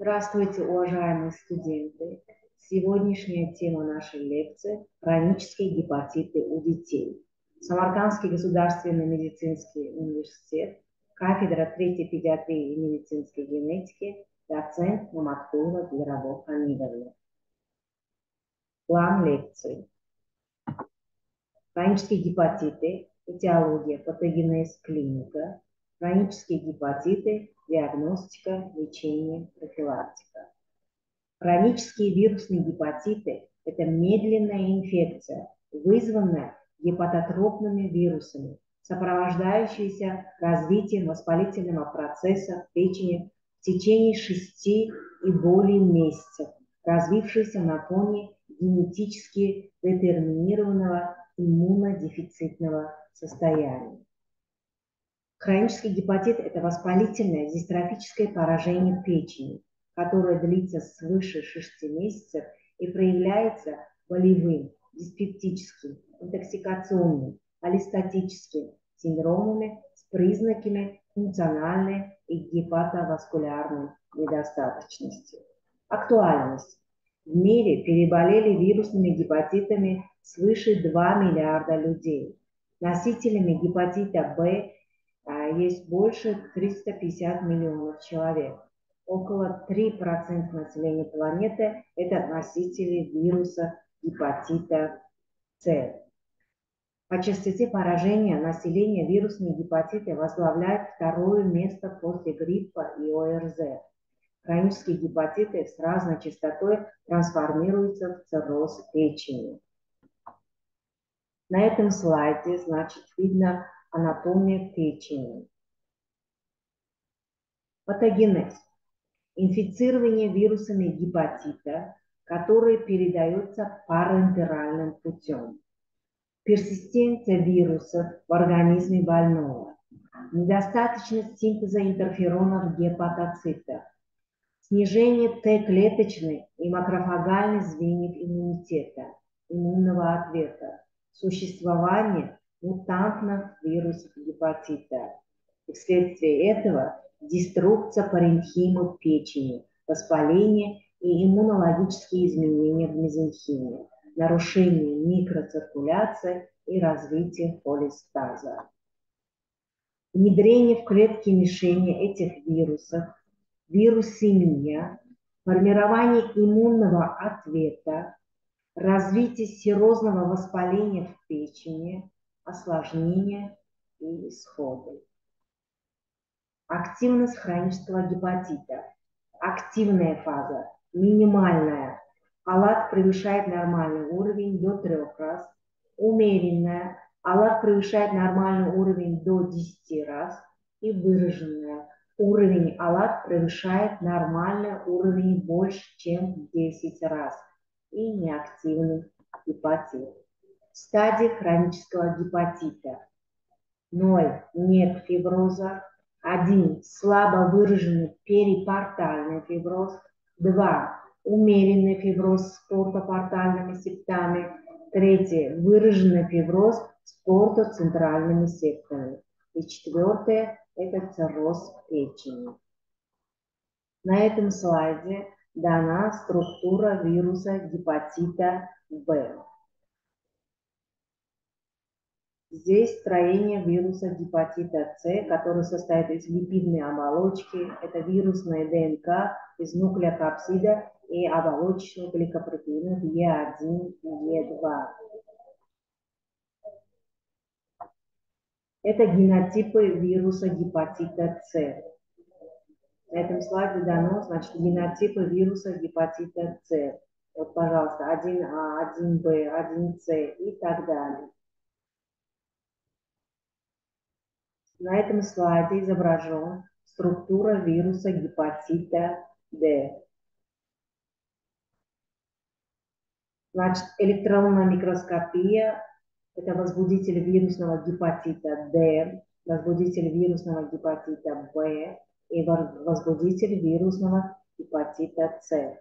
Здравствуйте, уважаемые студенты! Сегодняшняя тема нашей лекции – хронические гепатиты у детей. Самаркандский государственный медицинский университет, кафедра третьей педиатрии и медицинской генетики, доцент Маматкулова Герабов Хамидовна. План лекции. Хронические гепатиты, этиология, патогенез, клиника, хронические гепатиты, диагностика, лечение, профилактика. Хронические вирусные гепатиты – это медленная инфекция, вызванная гепатотропными вирусами, сопровождающаяся развитием воспалительного процесса в печени в течение шести и более месяцев, развившейся на фоне генетически детерминированного иммунодефицитного состояния. Хронический гепатит – это воспалительное дистрофическое поражение печени, которое длится свыше 6 месяцев и проявляется болевым, диспептическим, интоксикационным, аллистатическим синдромами с признаками функциональной и гепатоваскулярной недостаточности. Актуальность. В мире переболели вирусными гепатитами свыше 2 миллиарда людей. Носителями гепатита В есть больше 350 миллионов человек. Около 3% населения планеты – это носители вируса гепатита С. По частоте поражения населения вирусные гепатиты возглавляют второе место после гриппа и ОРЗ. Хронические гепатиты с разной частотой трансформируются в цирроз печени. На этом слайде, значит, видно анатомия печени. Патогенез. Инфицирование вирусами гепатита, которое передается парентеральным путем. Персистенция вирусов в организме больного. Недостаточность синтеза интерферонов гепатоцита. Снижение Т-клеточной и макрофагальной звеньев иммунитета, иммунного ответа. Существование мутантных вирусов гепатита. И вследствие этого деструкция паренхимы печени, воспаление и иммунологические изменения в мезенхиме, нарушение микроциркуляции и развитие холестаза. Внедрение в клетки мишени этих вирусов, вирусемия, формирование иммунного ответа, развитие серозного воспаления в печени, осложнения и исходы. Активность хронического гепатита. Активная фаза, минимальная. Аллат превышает нормальный уровень до трех раз. Умеренная. Аллат превышает нормальный уровень до 10 раз. И выраженная. Уровень аллат превышает нормальный уровень больше, чем в 10 раз. И неактивный гепатит. Стадия хронического гепатита. 0. Нет фиброза. 1. Слабо выраженный перипортальный фиброз. 2. Умеренный фиброз с портопортальными септами. 3. Выраженный фиброз с портоцентральными септами. И четвертое – это цирроз печени. На этом слайде дана структура вируса гепатита В. Здесь строение вируса гепатита С, который состоит из липидной оболочки, это вирусная ДНК из нуклеокапсида и оболочечных гликопротеинов Е1 и Е2. Это генотипы вируса гепатита С. На этом слайде дано, значит, генотипы вируса гепатита С. Вот, пожалуйста, 1А, 1Б, 1С и так далее. На этом слайде изображен структура вируса гепатита D. Значит, электронная микроскопия – это возбудитель вирусного гепатита D, возбудитель вирусного гепатита B и возбудитель вирусного гепатита С.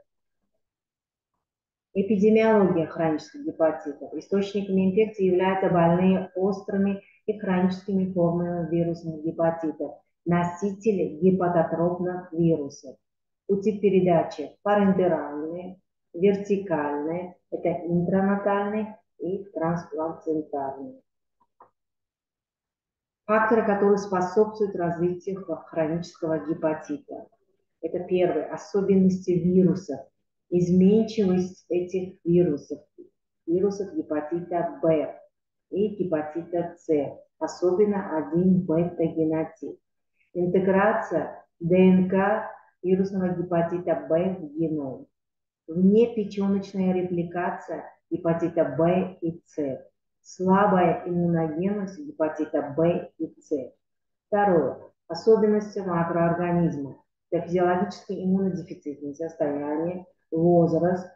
Эпидемиология хронических гепатитов. Источниками инфекции являются больные острыми и хроническими формами вирусных гепатитов, носители гепатотропных вирусов. Пути передачи парентеральные, вертикальные, это интранатальные и трансплацентальные. Факторы, которые способствуют развитию хронического гепатита. Это первое, особенности вирусов, изменчивость этих вирусов, вирусов гепатита В и гепатита С, особенно один бета-генотип. Интеграция ДНК вирусного гепатита В в геном. Внепеченочная репликация гепатита В и С. Слабая иммуногенность гепатита В и С. Второе. Особенности макроорганизма. Это физиологически иммунодефицитное состояние, возраст.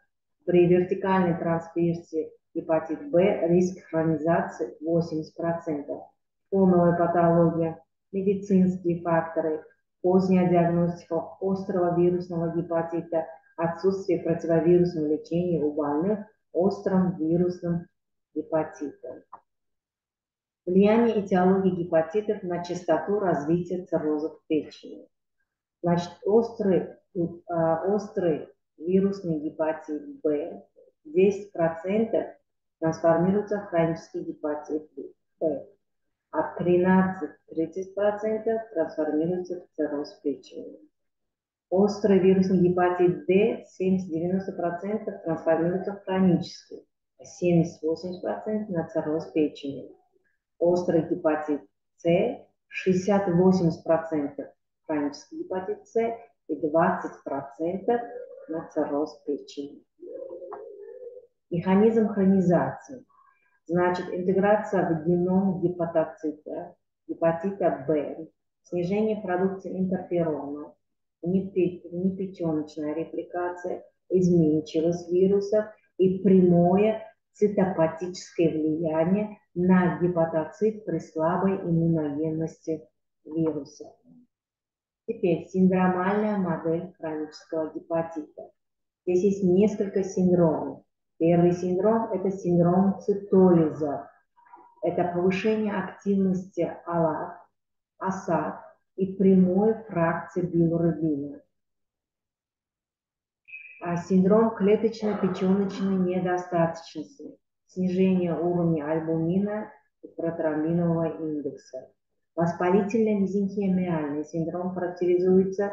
При вертикальной трансферсии гепатит Б риск хронизации 80%. Фоновая патология, медицинские факторы, поздняя диагностика острого вирусного гепатита, отсутствие противовирусного лечения у больных острым вирусным гепатитом. Влияние этиологии гепатитов на частоту развития циррозов печени. Значит, острый, э, острый вирусный гепатит Б 10% трансформируется в хронический гепатит а 13-30% трансформируется в цирроз печени. Острый вирусный гепатит D 70-90% трансформируется в хронический, а 70-80% на цирроз печени. Острый гепатит С 60-80% хронический гепатит С и 20% на цирроз печени. Механизм хронизации. Значит, интеграция в геном гепатоцита, гепатита В, снижение продукции интерферона, непеченочная репликация, изменчивость вирусов и прямое цитопатическое влияние на гепатоцит при слабой иммуногенности вируса. Теперь синдромальная модель хронического гепатита. Здесь есть несколько синдромов. Первый синдром – это синдром цитолиза. Это повышение активности АЛАТ, АСАД и прямой фракции билирубина. А синдром клеточно-печеночной недостаточности, снижение уровня альбумина и протроминового индекса. Воспалительный мезенхимиальный синдром характеризуется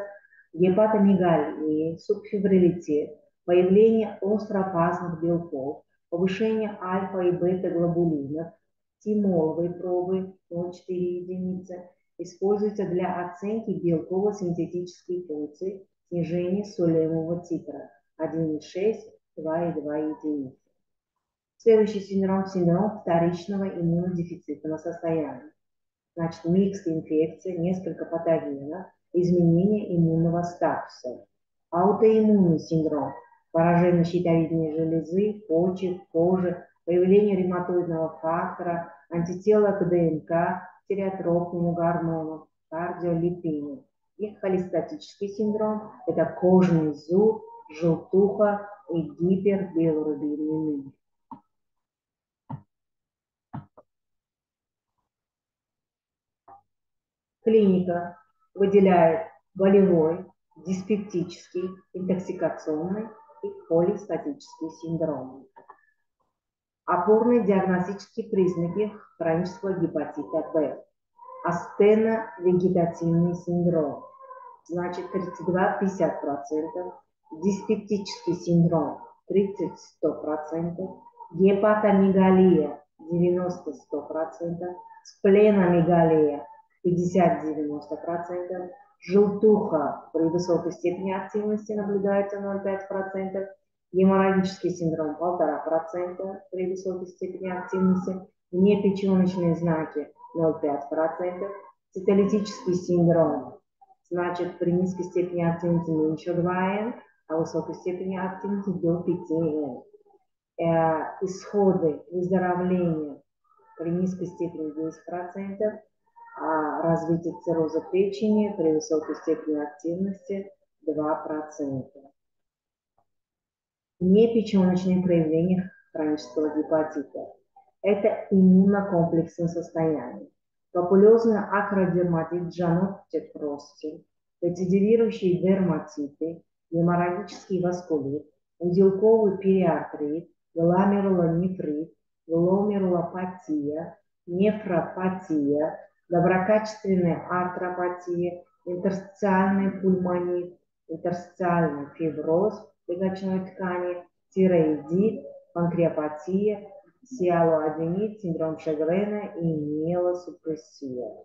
гепатомегалией, субфибрилитет, появление остроопасных белков, повышение альфа и бета-глобулинов, тимоловой пробы 0,4 единицы, используется для оценки белково-синтетической функции снижения солевого титра 1,6, 2,2 единицы. Следующий синдром – синдром вторичного иммунодефицитного состояния. Значит, микс инфекции, несколько патогенов, изменение иммунного статуса. Аутоиммунный синдром – поражение щитовидной железы, почек, кожи, появление ревматоидного фактора, антитела к ДНК, стереотропному гормону, кардиолипину. И холестатический синдром – это кожный зуд, желтуха и гипербилирубинемия. Клиника выделяет болевой, диспептический, интоксикационный и полистатический синдромы. Опорные диагностические признаки хронического гепатита В. Астеновегетативный синдром, значит 32-50%, диспептический синдром. 30-100%, гепатомегалия. 90-100%, спленомегалия. 50-90%, желтуха при высокой степени активности наблюдается 0,5%, геморрагический синдром 1,5% при высокой степени активности, непеченочные знаки 0,5%, цитолитический синдром, значит при низкой степени активности меньше 2Н, а высокой степени активности до 5Н. Э, исходы выздоровления при низкой степени 10%, а развитие цирроза печени при высокой степени активности 2%. Непеченочные проявления хронического гепатита. Это иммунокомплексное состояние. Папулезный акродерматит, джанотепростин, рецидивирующие дерматиты, геморрагический васкулит, узелковый периартрит, гломерулонефрит, гломерулопатия, нефропатия, доброкачественная артропатия, интерстициальный пульмонит, интерстициальный фиброз легочной ткани, тиреидит, панкреопатия, сиалоаденит, синдром Шегрена и миелосупрессия.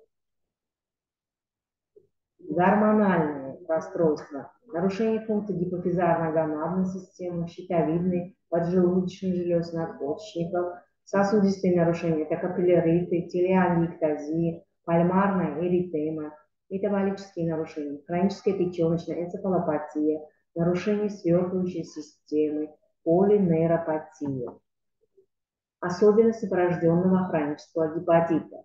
Гормональные расстройства, нарушение функции гипофизарно-гомадной системы, щитовидной, поджелудочной железы надпочечников, сосудистые нарушения, это капилляриты, телеангиктазии, пальмарная эритема, метаболические нарушения, хроническая печеночная энцефалопатия, нарушение свертывающей системы, полинейропатия. Особенности порожденного хронического гепатита.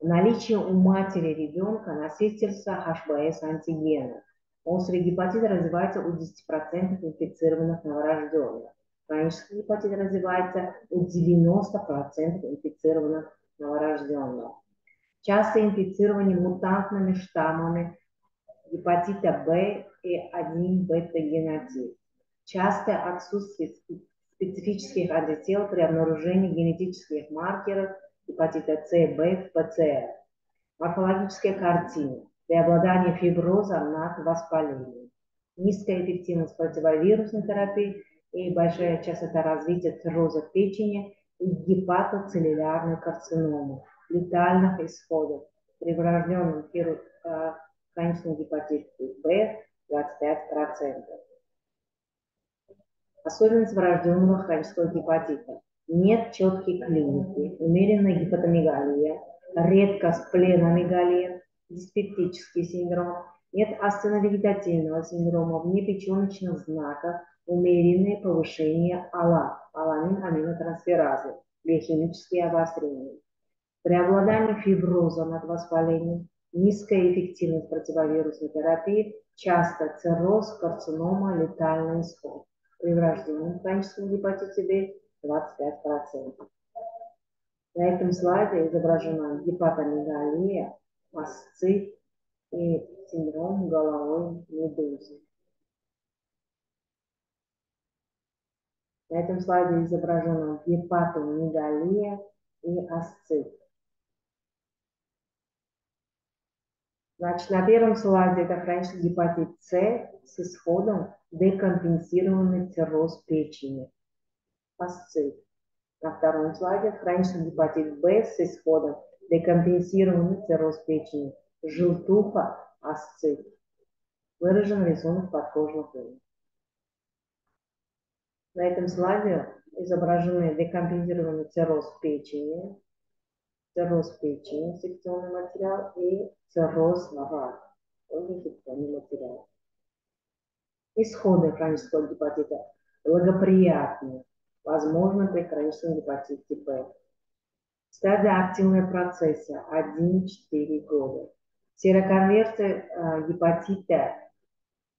Наличие у матери ребенка носительства HBS антигена. Острый гепатит развивается у 10% инфицированных новорожденных. Хронический гепатит развивается у 90% инфицированных новорожденных. Частое инфицирование мутантными штаммами гепатита В и 1 бета-генотип. Частое отсутствие специфических антител при обнаружении генетических маркеров гепатита С Б в ПЦР. Морфологическая картина. Преобладание фиброза над воспалением. Низкая эффективность противовирусной терапии и большая частота развития цирроза печени и гепатоцеллюлярной карциномы, летальных исходов при врожденном э, хроничном гепатите Б 25%. Особенность врожденного хронического гепатита. Нет четкой клиники, умеренная гепатомегалия, редко спленомегалия, диспептический синдром, нет астеновегетативного синдрома, вне печеночных знаков, умеренное повышение АЛА, аламин аминотрансферазы, биохимические обострения. Преобладание фиброза над воспалением, низкая эффективность противовирусной терапии, часто цирроз, карцинома, летальный исход. При врожденном хроническом гепатите B 25%. На этом слайде изображена гепатомегалия, асцит и синдром головой медузы. На этом слайде изображена гепатомегалия и асцит. Значит, на первом слайде это хронический гепатит С с исходом декомпенсированный цирроз печени, асцит. На втором слайде хронический гепатит Б с исходом декомпенсированный цирроз печени, желтуха, асцит. Выражен рисунок подкожных вен. На этом слайде изображены декомпенсированный цирроз печени, цирроз печени, секционный материал и цирроз рак, тоже секционный материал. Исходы хронического гепатита благоприятны, возможно при хроническом гепатите Б. Стадия активного процесса 1-4 года. Сероконверсия э, гепатита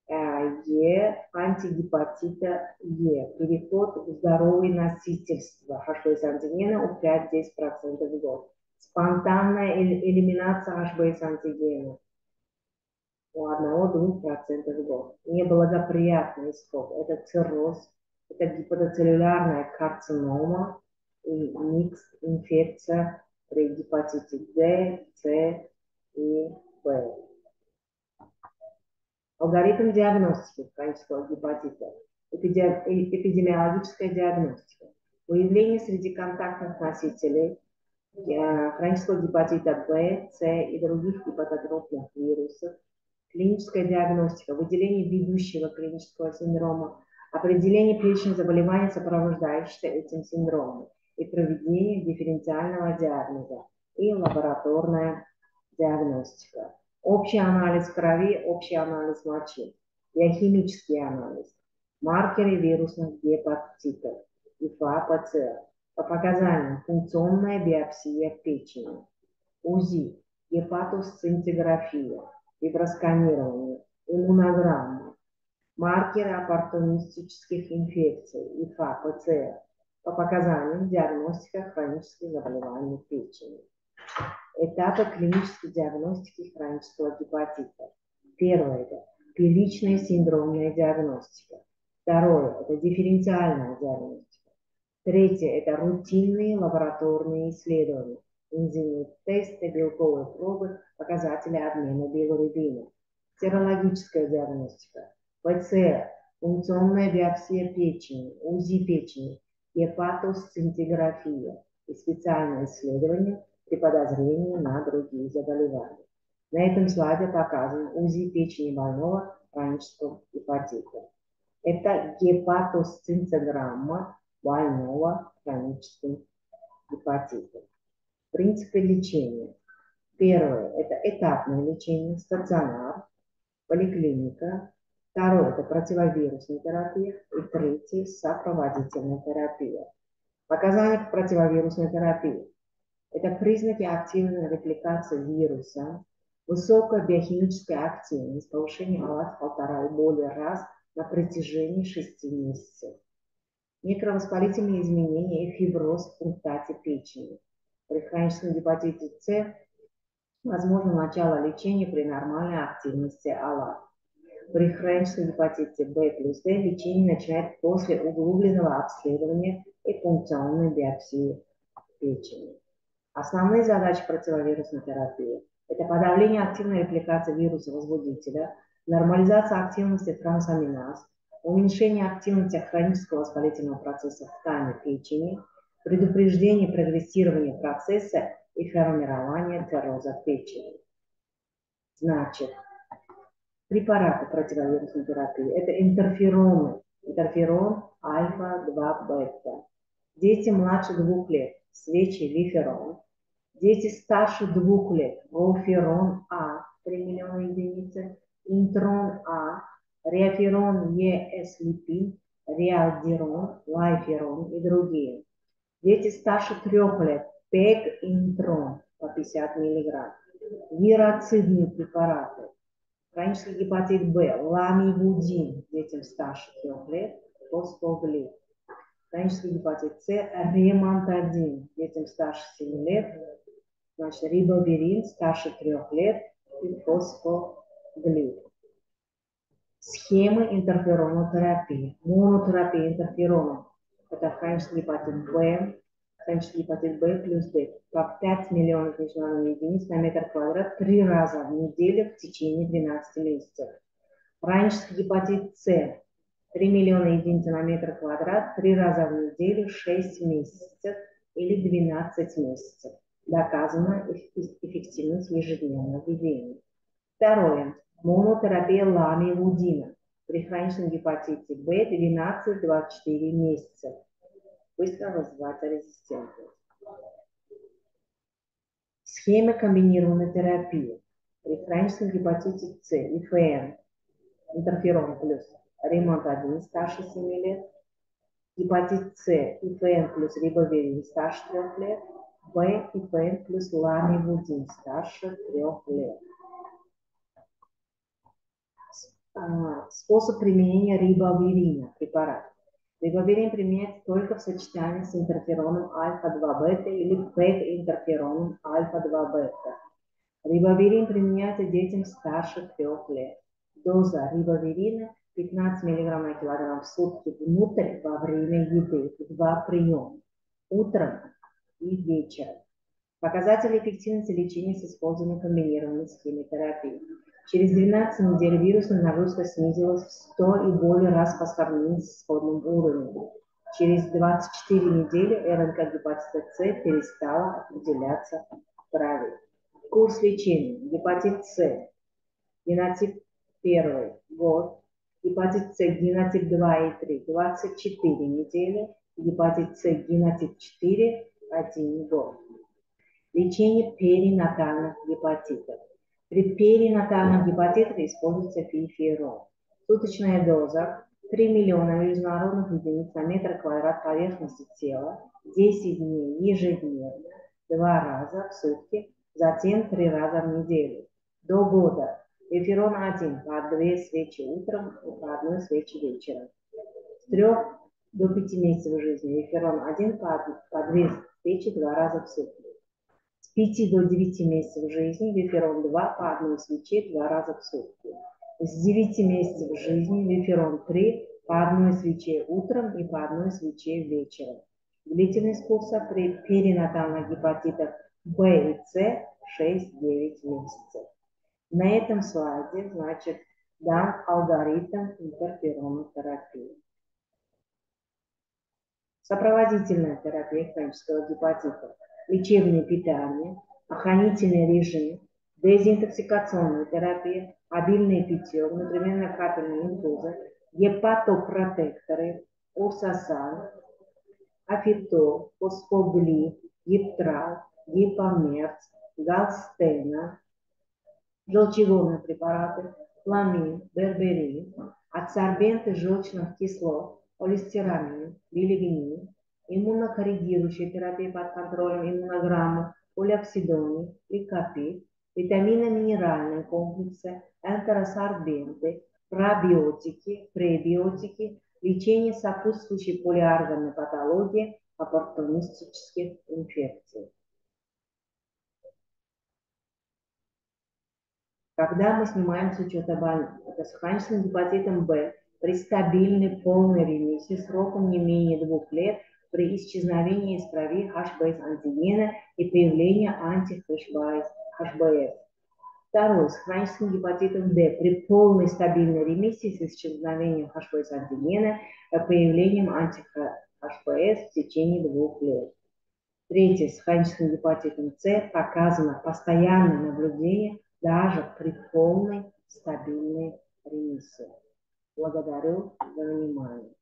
э, Е, антигепатита Е. Переход в здоровое носительство HBS антигена у 5-10% в год спонтанная элиминация HBS антигена у 1-2% в год. Неблагоприятный исход. Это цирроз, это гепатоцеллюлярная карцинома и микс инфекция при гепатите Д, С и В. Алгоритм диагностики хронического гепатита. Эпидемиологическая диагностика. Выявление среди контактных носителей – хронического гепатита В, С и других гепатотропных вирусов, клиническая диагностика, выделение ведущего клинического синдрома, определение перечня заболеваний, сопровождающихся этим синдромом, и проведение дифференциального диагноза и лабораторная диагностика. Общий анализ крови, общий анализ мочи, биохимический анализ, маркеры вирусных гепатитов, ИФА, ПЦР, по показаниям функционная биопсия печени, УЗИ, гепатосцинтиграфия, фибросканирование, иммунограмма, маркеры оппортунистических инфекций, ИФА, ПЦР, по показаниям диагностика хронических заболеваний печени. Этапы клинической диагностики хронического гепатита. Первое – это первичная синдромная диагностика. Второе – это дифференциальная диагностика. Третье – это рутинные лабораторные исследования, энзимные тесты, белковые пробы, показатели обмена билирубина. Серологическая диагностика, ПЦР, функционная биопсия печени, УЗИ печени, гепатосцинтиграфия и специальное исследование при подозрении на другие заболевания. На этом слайде показан УЗИ печени больного хронического гепатита. Это гепатосцинцограмма больного хроническим гепатитом. Принципы лечения. Первое – это этапное лечение, стационар, поликлиника. Второе – это противовирусная терапия. И третье – сопроводительная терапия. Показания к противовирусной терапии. Это признаки активной репликации вируса, высокая биохимическая активность, повышение АЛАС в полтора и более раз на протяжении шести месяцев. Микровоспалительные изменения и фиброз в пунктате печени. При хроническом гепатите С возможно начало лечения при нормальной активности АЛА. При хроническом гепатите В плюс Д лечение начинает после углубленного обследования и функциональной биопсии печени. Основные задачи противовирусной терапии – это подавление активной репликации вируса возбудителя, нормализация активности трансаминаз, уменьшение активности хронического воспалительного процесса в ткани печени, предупреждение прогрессирования процесса и формирования цирроза печени. Значит, препараты противовирусной терапии – это интерфероны, интерферон альфа-2 бета. Дети младше двух лет – свечи лиферон, Дети старше двух лет. Волферон А 3 миллиона единицы, Интрон А, Реаферон ЕСЛипин, Реалдерон, Лайферон и другие. Дети старше трех лет. ПЕК Интрон по 50 миллиграмм. Вироцидные препараты. Хронический гепатит Б, ламивудин детям старше трех лет, фосфоглид. Хронический гепатит С, ремонтадин детям старше 7 лет, Значит, рибоберин старше трех лет и фосфоглид. Схемы интерферонотерапии. Монотерапия интерфероном. Это хронический гепатит В, хронический гепатит В плюс Д. По 5 миллионов международных единиц на метр квадрат три раза в неделю в течение 12 месяцев. Хронический гепатит С 3 миллиона единиц на метр квадрат три раза в неделю 6 месяцев или 12 месяцев доказана эффективность ежедневного введения. Второе. Монотерапия ламивудина при хроническом гепатите В 12-24 месяца. Быстро вызывается резистентность. Схема комбинированной терапии. При хроническом гепатите С и ФН интерферон плюс ремонт 1 старше 7 лет, гепатит С и ФН плюс рибовирин старше 3 лет, Б и П плюс ламивудин старше трех лет. А, способ применения рибовирина, препарат. Рибовирин применяется только в сочетании с интерфероном альфа-2 бета или ПЭК-интерфероном альфа-2 бета. Рибовирин применяется детям старше трех лет. Доза рибовирина 15 мг на килограмм в сутки внутрь во время еды. Два приема. Утром и вечером. Показатели эффективности лечения с использованием комбинированной схемы терапии. Через 12 недель вирусная нагрузка снизилась в 100 и более раз по сравнению с исходным уровнем. Через 24 недели РНК гепатита С перестала определяться крови. Курс лечения. Гепатит С. Генотип 1. Год. Гепатит С. Генотип 2 и 3. 24 недели. Гепатит С. Генотип 4 один год. Лечение перинатальных гепатитов. При перинатальных гепатитах используется фиферон. Суточная доза 3 миллиона международных единиц на метр квадрат поверхности тела 10 дней ежедневно, два раза в сутки, затем три раза в неделю. До года. Эфирон 1 по 2 свечи утром и по 1 свечи вечером. С 3 до 5 месяцев жизни эфирон 1 по 2 свечи два раза в сутки. С 5 до 9 месяцев жизни виферон 2 по одной свече два раза в сутки. С 9 месяцев жизни виферон-3 по одной свече утром и по одной свече вечером. Длительность курса при перинатальных гепатитах В и С 6-9 месяцев. На этом слайде, значит, дан алгоритм интерферонотерапии. Сопроводительная терапия хронического гепатита, лечебное питание, охранительный режим, дезинтоксикационная терапия, обильное питье, внутривенная капельная инфуза, гепатопротекторы, урсасан, афито, фосфогли, гиптрал, гипомерц, галстена, желчегонные препараты, фламин, берберин, адсорбенты желчных кислот, холестерамин, билигнин, иммунокоррегирующая терапия под контролем иммунограммы, полиоксидоний, ликопит, витаминно-минеральные комплексы, энтеросорбенты, пробиотики, пребиотики, лечение сопутствующей полиорганной патологии, оппортунистических инфекций. Когда мы снимаем с учета больных, это с хроническим гепатитом В при стабильной полной ремиссии сроком не менее двух лет при исчезновении из крови HBS антигена и появлении анти-HBS. Второе, с хроническим гепатитом D при полной стабильной ремиссии с исчезновением HBS антигена и появлением анти-HBS в течение двух лет. Третье, с хроническим гепатитом С показано постоянное наблюдение даже при полной стабильной ремиссии. Благодарю за внимание.